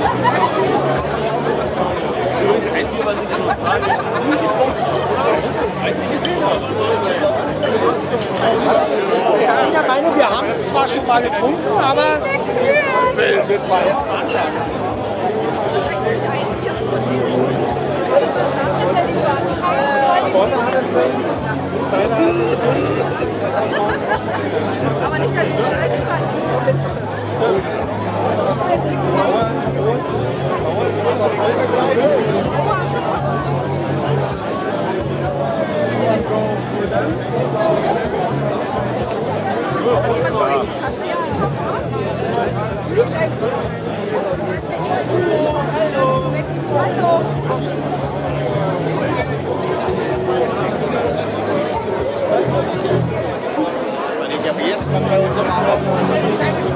Ich bin der Meinung, wir haben es zwar schon mal getrunken, aber das war jetzt eine Ansage. Aber nicht, dass ich Ich habe jetzt mal bei unserem Arbeitgeber.